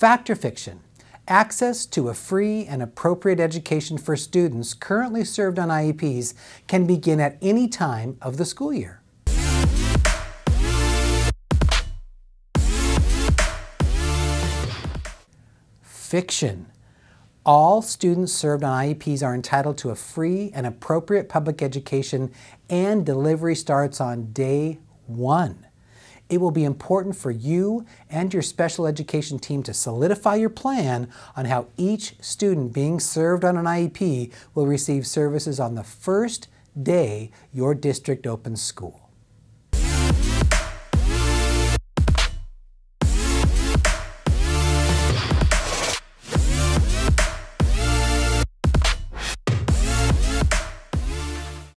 Fact or fiction? Access to a free and appropriate education for students currently served on IEPs can begin at any time of the school year. Fiction. All students served on IEPs are entitled to a free and appropriate public education and delivery starts on day one. It will be important for you and your special education team to solidify your plan on how each student being served on an IEP will receive services on the first day your district opens school.